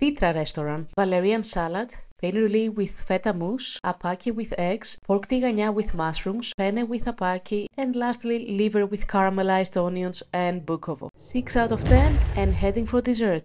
Pitra restaurant, Valerian salad, Penne with feta mousse, apaki with eggs, pork tigania with mushrooms, penne with apaki, and lastly liver with caramelized onions and bukovo. 6 out of 10 and heading for dessert.